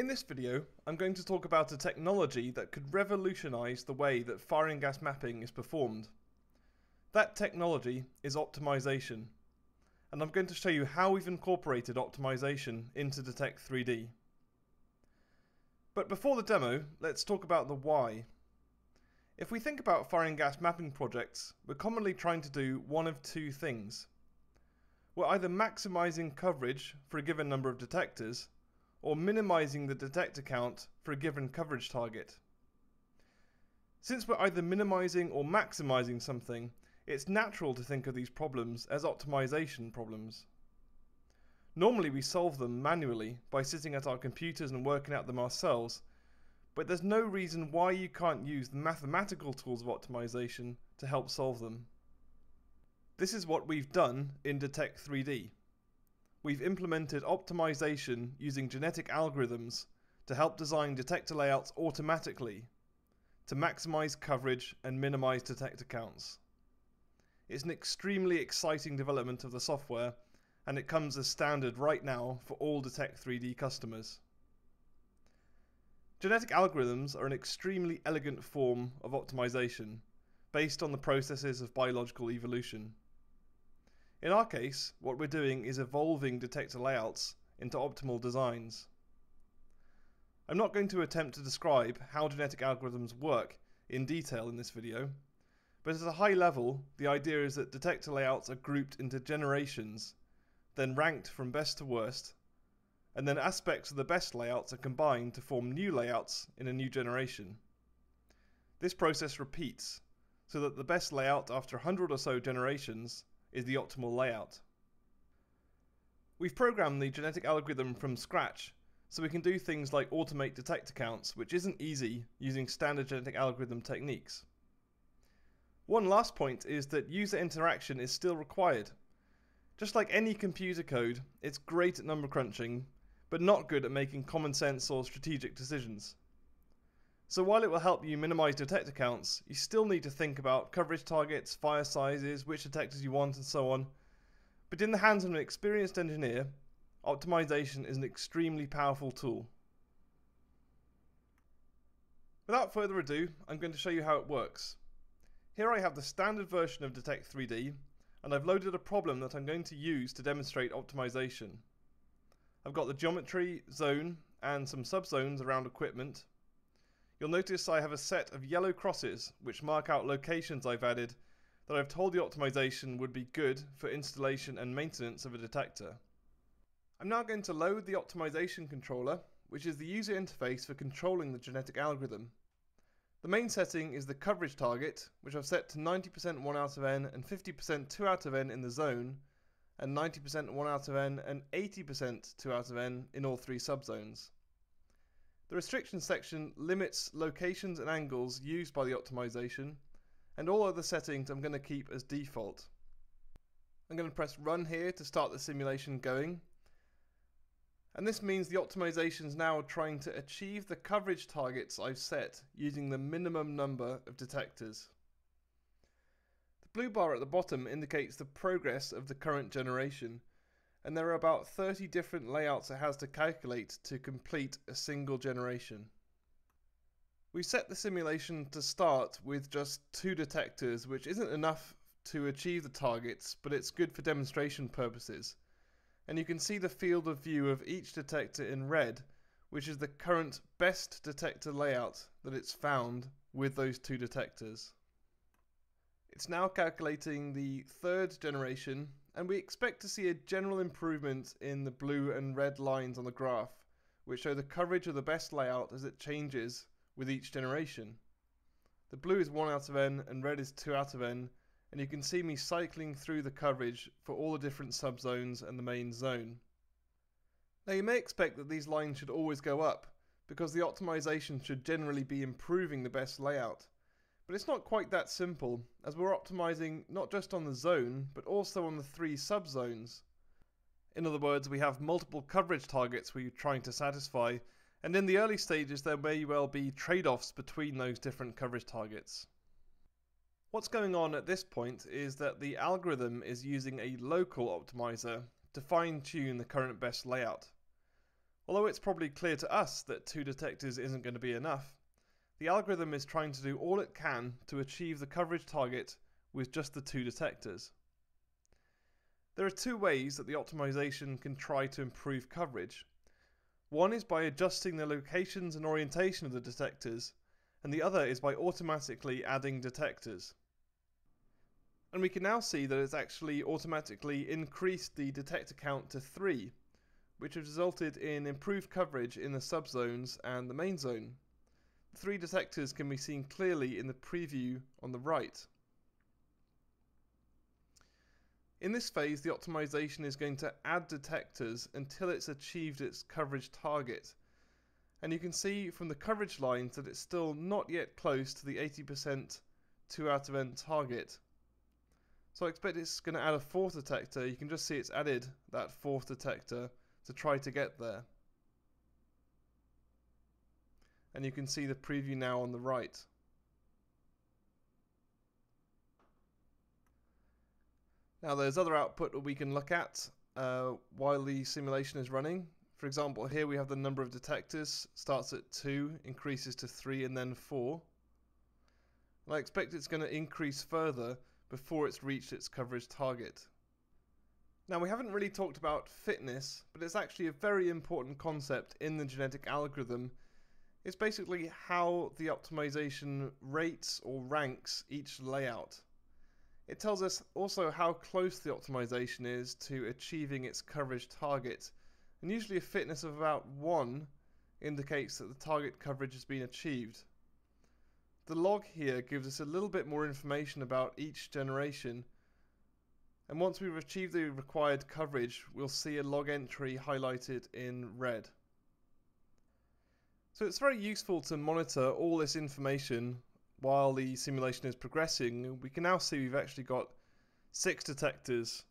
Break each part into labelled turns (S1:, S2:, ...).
S1: In this video, I'm going to talk about a technology that could revolutionise the way that fire and gas mapping is performed. That technology is optimization, and I'm going to show you how we've incorporated optimization into Detect 3D. But before the demo, let's talk about the why. If we think about fire and gas mapping projects, we're commonly trying to do one of two things. We're either maximizing coverage for a given number of detectors, or minimizing the detector count for a given coverage target. Since we're either minimizing or maximizing something, it's natural to think of these problems as optimization problems. Normally we solve them manually by sitting at our computers and working out them ourselves, but there's no reason why you can't use the mathematical tools of optimization to help solve them. This is what we've done in Detect 3D we've implemented optimization using genetic algorithms to help design detector layouts automatically to maximize coverage and minimize detector counts. It's an extremely exciting development of the software and it comes as standard right now for all Detect 3D customers. Genetic algorithms are an extremely elegant form of optimization based on the processes of biological evolution. In our case, what we're doing is evolving detector layouts into optimal designs. I'm not going to attempt to describe how genetic algorithms work in detail in this video, but at a high level, the idea is that detector layouts are grouped into generations, then ranked from best to worst, and then aspects of the best layouts are combined to form new layouts in a new generation. This process repeats, so that the best layout after 100 or so generations is the optimal layout. We've programmed the genetic algorithm from scratch, so we can do things like automate detector counts, which isn't easy using standard genetic algorithm techniques. One last point is that user interaction is still required. Just like any computer code, it's great at number crunching, but not good at making common sense or strategic decisions. So while it will help you minimize detector counts, you still need to think about coverage targets, fire sizes, which detectors you want, and so on. But in the hands of an experienced engineer, optimization is an extremely powerful tool. Without further ado, I'm going to show you how it works. Here I have the standard version of Detect 3D, and I've loaded a problem that I'm going to use to demonstrate optimization. I've got the geometry, zone, and some subzones around equipment, You'll notice I have a set of yellow crosses which mark out locations I've added that I've told the optimization would be good for installation and maintenance of a detector. I'm now going to load the optimization controller, which is the user interface for controlling the genetic algorithm. The main setting is the coverage target, which I've set to 90% 1 out of n and 50% 2 out of n in the zone, and 90% 1 out of n and 80% 2 out of n in all three subzones. The restrictions section limits locations and angles used by the optimization, and all other settings I'm going to keep as default. I'm going to press run here to start the simulation going. And this means the optimization is now trying to achieve the coverage targets I've set using the minimum number of detectors. The blue bar at the bottom indicates the progress of the current generation, and there are about 30 different layouts it has to calculate to complete a single generation. We set the simulation to start with just two detectors, which isn't enough to achieve the targets, but it's good for demonstration purposes. And you can see the field of view of each detector in red, which is the current best detector layout that it's found with those two detectors. It's now calculating the third generation and we expect to see a general improvement in the blue and red lines on the graph, which show the coverage of the best layout as it changes with each generation. The blue is 1 out of n and red is 2 out of n, and you can see me cycling through the coverage for all the different subzones and the main zone. Now you may expect that these lines should always go up, because the optimization should generally be improving the best layout, but it's not quite that simple, as we're optimizing not just on the zone, but also on the three subzones. In other words, we have multiple coverage targets we're trying to satisfy, and in the early stages there may well be trade-offs between those different coverage targets. What's going on at this point is that the algorithm is using a local optimizer to fine-tune the current best layout. Although it's probably clear to us that two detectors isn't going to be enough, the algorithm is trying to do all it can to achieve the coverage target with just the two detectors. There are two ways that the optimization can try to improve coverage. One is by adjusting the locations and orientation of the detectors, and the other is by automatically adding detectors. And we can now see that it's actually automatically increased the detector count to 3, which has resulted in improved coverage in the subzones and the main zone. Three detectors can be seen clearly in the preview on the right. In this phase, the optimization is going to add detectors until it's achieved its coverage target. And you can see from the coverage lines that it's still not yet close to the 80% 2 out of n target. So I expect it's going to add a fourth detector. You can just see it's added that fourth detector to try to get there. And you can see the preview now on the right. Now there's other output that we can look at uh, while the simulation is running. For example, here we have the number of detectors, starts at 2, increases to 3 and then 4. And I expect it's going to increase further before it's reached its coverage target. Now we haven't really talked about fitness, but it's actually a very important concept in the genetic algorithm. It's basically how the optimization rates or ranks each layout. It tells us also how close the optimization is to achieving its coverage target, and usually a fitness of about 1 indicates that the target coverage has been achieved. The log here gives us a little bit more information about each generation, and once we've achieved the required coverage, we'll see a log entry highlighted in red. So it's very useful to monitor all this information while the simulation is progressing, we can now see we've actually got six detectors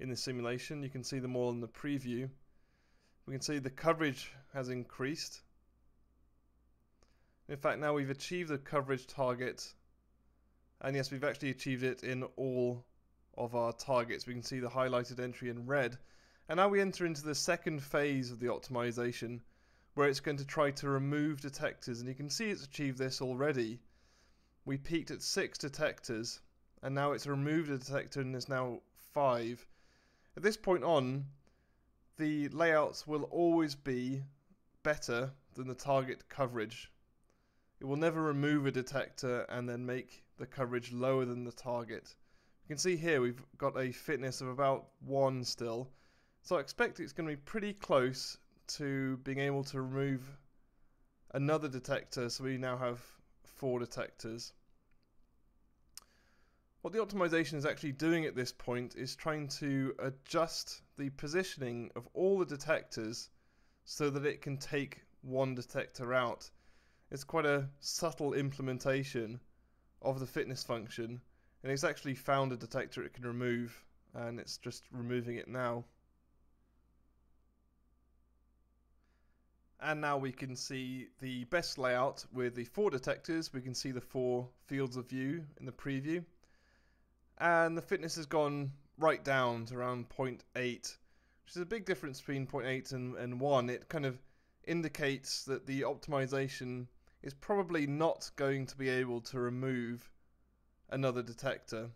S1: in the simulation. You can see them all in the preview. We can see the coverage has increased. In fact, now we've achieved the coverage target. And yes, we've actually achieved it in all of our targets. We can see the highlighted entry in red. And now we enter into the second phase of the optimization, where it's going to try to remove detectors. And you can see it's achieved this already we peaked at six detectors, and now it's removed a detector and there's now five. At this point on, the layouts will always be better than the target coverage. It will never remove a detector and then make the coverage lower than the target. You can see here we've got a fitness of about 1 still. So I expect it's going to be pretty close to being able to remove another detector so we now have four detectors. What the optimization is actually doing at this point is trying to adjust the positioning of all the detectors so that it can take one detector out. It's quite a subtle implementation of the fitness function and it's actually found a detector it can remove and it's just removing it now. And now we can see the best layout with the four detectors. We can see the four fields of view in the preview. And the fitness has gone right down to around 0.8, which is a big difference between 0.8 and, and 1. It kind of indicates that the optimization is probably not going to be able to remove another detector.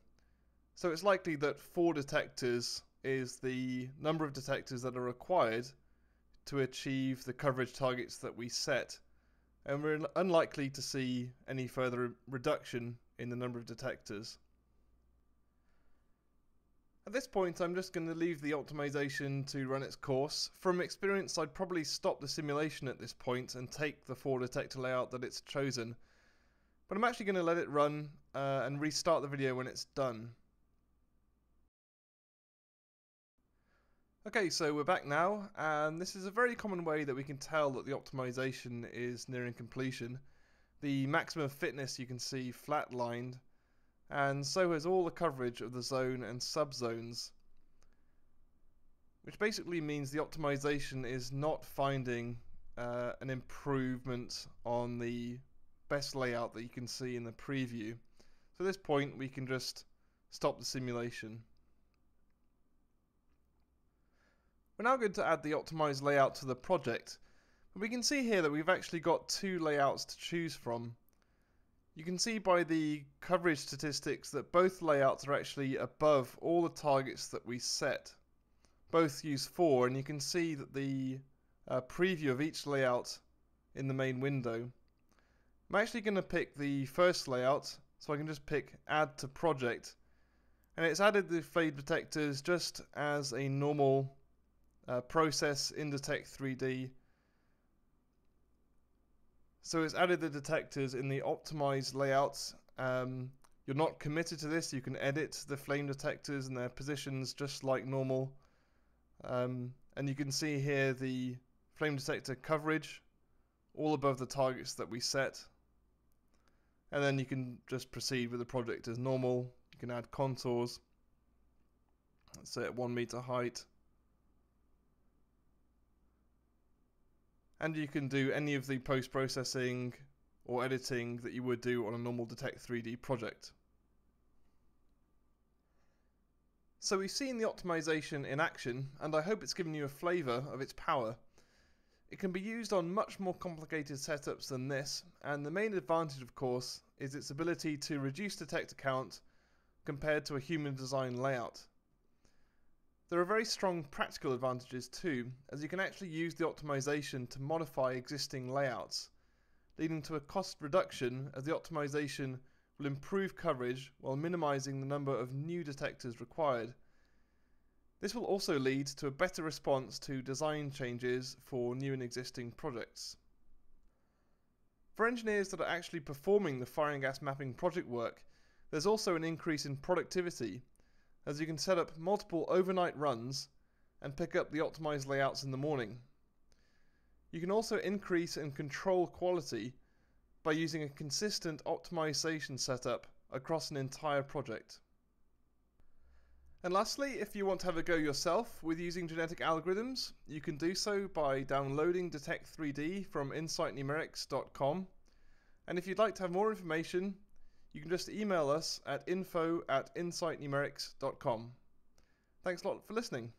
S1: So it's likely that four detectors is the number of detectors that are required to achieve the coverage targets that we set, and we're unlikely to see any further reduction in the number of detectors. At this point, I'm just going to leave the optimization to run its course. From experience, I'd probably stop the simulation at this point and take the four detector layout that it's chosen. But I'm actually going to let it run uh, and restart the video when it's done. Okay, so we're back now, and this is a very common way that we can tell that the optimization is nearing completion. The maximum fitness you can see flatlined, and so has all the coverage of the zone and subzones. Which basically means the optimization is not finding uh, an improvement on the best layout that you can see in the preview. So at this point we can just stop the simulation. We're now going to add the optimized layout to the project. But we can see here that we've actually got two layouts to choose from. You can see by the coverage statistics that both layouts are actually above all the targets that we set. Both use 4 and you can see that the uh, preview of each layout in the main window. I'm actually going to pick the first layout so I can just pick add to project and it's added the fade detectors just as a normal uh, process in Detect 3D. So it's added the detectors in the optimized layouts. Um, you're not committed to this, you can edit the flame detectors and their positions just like normal. Um, and you can see here the flame detector coverage all above the targets that we set. And then you can just proceed with the project as normal. You can add contours. At one meter height. And you can do any of the post-processing or editing that you would do on a normal Detect 3D project. So we've seen the optimization in action, and I hope it's given you a flavour of its power. It can be used on much more complicated setups than this, and the main advantage of course is its ability to reduce detector count compared to a human design layout. There are very strong practical advantages too, as you can actually use the optimization to modify existing layouts, leading to a cost reduction as the optimization will improve coverage while minimizing the number of new detectors required. This will also lead to a better response to design changes for new and existing projects. For engineers that are actually performing the fire and gas mapping project work, there's also an increase in productivity as you can set up multiple overnight runs and pick up the optimized layouts in the morning. You can also increase and control quality by using a consistent optimization setup across an entire project. And lastly, if you want to have a go yourself with using genetic algorithms, you can do so by downloading Detect 3D from insightnumerics.com. And if you'd like to have more information, you can just email us at info at insightnumerics.com. Thanks a lot for listening.